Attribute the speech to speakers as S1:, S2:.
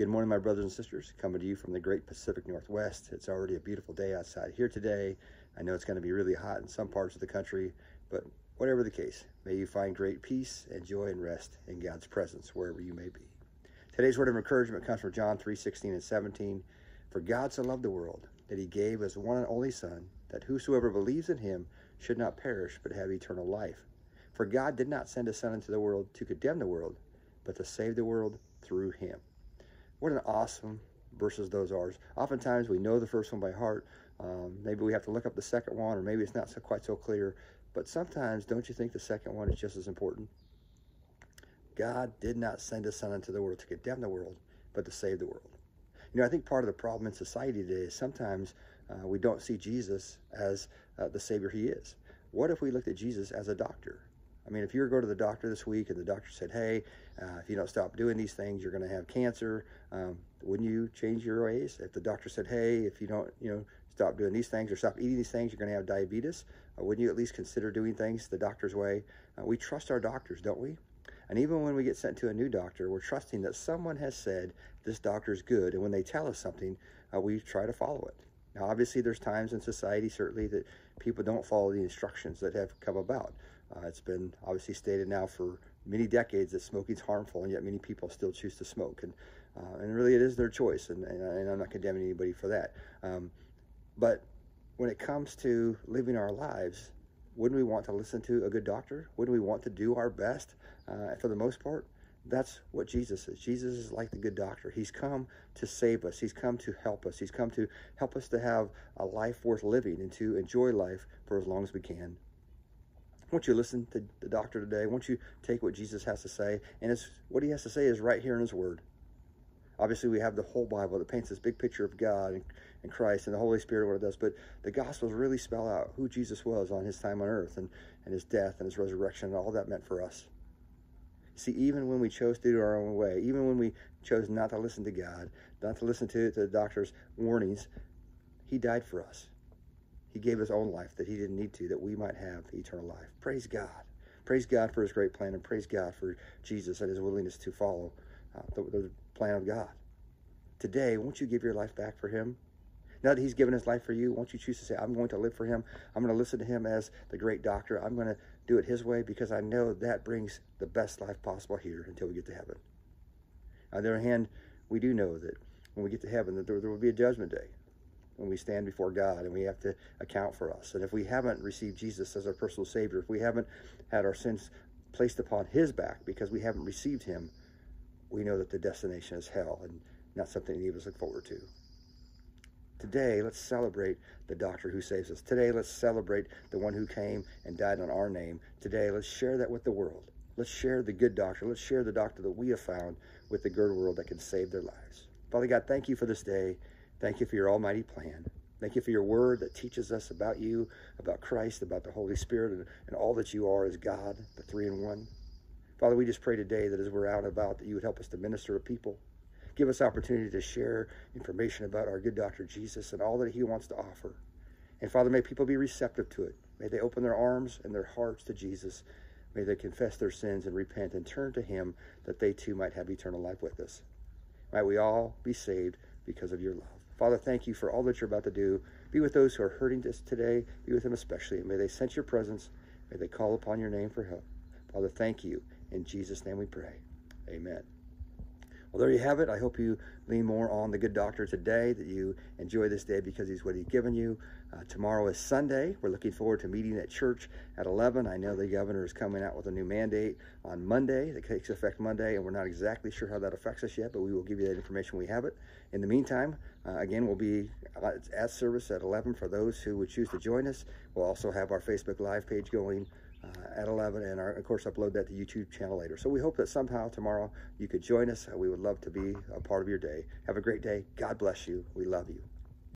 S1: Good morning, my brothers and sisters. Coming to you from the great Pacific Northwest. It's already a beautiful day outside here today. I know it's going to be really hot in some parts of the country, but whatever the case, may you find great peace and joy and rest in God's presence wherever you may be. Today's word of encouragement comes from John 3 16 and 17. For God so loved the world that he gave his one and only Son, that whosoever believes in him should not perish but have eternal life. For God did not send his Son into the world to condemn the world, but to save the world through him. What an awesome verses those are. Oftentimes we know the first one by heart. Um, maybe we have to look up the second one, or maybe it's not so, quite so clear. But sometimes, don't you think the second one is just as important? God did not send his son into the world to condemn the world, but to save the world. You know, I think part of the problem in society today is sometimes uh, we don't see Jesus as uh, the Savior he is. What if we looked at Jesus as a doctor? I mean, if you were to go to the doctor this week and the doctor said, hey, uh, if you don't stop doing these things, you're going to have cancer, um, wouldn't you change your ways? If the doctor said, hey, if you don't, you know, stop doing these things or stop eating these things, you're going to have diabetes, uh, wouldn't you at least consider doing things the doctor's way? Uh, we trust our doctors, don't we? And even when we get sent to a new doctor, we're trusting that someone has said this doctor's good. And when they tell us something, uh, we try to follow it. Now, obviously, there's times in society, certainly, that people don't follow the instructions that have come about. Uh, it's been obviously stated now for many decades that smoking is harmful, and yet many people still choose to smoke. And uh, and really, it is their choice, and, and, and I'm not condemning anybody for that. Um, but when it comes to living our lives, wouldn't we want to listen to a good doctor? Wouldn't we want to do our best uh, for the most part? That's what Jesus is. Jesus is like the good doctor. He's come to save us. He's come to help us. He's come to help us to have a life worth living and to enjoy life for as long as we can won't you listen to the doctor today? Won't you take what Jesus has to say? And it's, what he has to say is right here in his word. Obviously, we have the whole Bible that paints this big picture of God and, and Christ and the Holy Spirit, and what it does. But the Gospels really spell out who Jesus was on his time on earth and, and his death and his resurrection and all that meant for us. See, even when we chose to do our own way, even when we chose not to listen to God, not to listen to, to the doctor's warnings, he died for us. He gave his own life that he didn't need to, that we might have eternal life. Praise God. Praise God for his great plan, and praise God for Jesus and his willingness to follow uh, the, the plan of God. Today, won't you give your life back for him? Now that he's given his life for you, won't you choose to say, I'm going to live for him. I'm going to listen to him as the great doctor. I'm going to do it his way because I know that brings the best life possible here until we get to heaven. On the other hand, we do know that when we get to heaven, that there, there will be a judgment day when we stand before God and we have to account for us. And if we haven't received Jesus as our personal Savior, if we haven't had our sins placed upon His back because we haven't received Him, we know that the destination is hell and not something any of us look forward to. Today, let's celebrate the doctor who saves us. Today, let's celebrate the one who came and died on our name. Today, let's share that with the world. Let's share the good doctor. Let's share the doctor that we have found with the good world that can save their lives. Father God, thank you for this day. Thank you for your almighty plan. Thank you for your word that teaches us about you, about Christ, about the Holy Spirit, and, and all that you are as God, the three in one. Father, we just pray today that as we're out and about, that you would help us to minister to people. Give us opportunity to share information about our good doctor Jesus and all that he wants to offer. And Father, may people be receptive to it. May they open their arms and their hearts to Jesus. May they confess their sins and repent and turn to him that they too might have eternal life with us. Might we all be saved because of your love. Father, thank you for all that you're about to do. Be with those who are hurting us today. Be with them especially. And may they sense your presence. May they call upon your name for help. Father, thank you. In Jesus' name we pray. Amen. Well, there you have it. I hope you lean more on the good doctor today, that you enjoy this day because he's what he's given you. Uh, tomorrow is Sunday. We're looking forward to meeting at church at 11. I know the governor is coming out with a new mandate on Monday that takes effect Monday, and we're not exactly sure how that affects us yet, but we will give you that information when we have it. In the meantime, uh, again, we'll be at service at 11 for those who would choose to join us. We'll also have our Facebook Live page going uh, at 11 and our, of course upload that to YouTube channel later. So we hope that somehow tomorrow you could join us. We would love to be a part of your day. Have a great day. God bless you. We love you.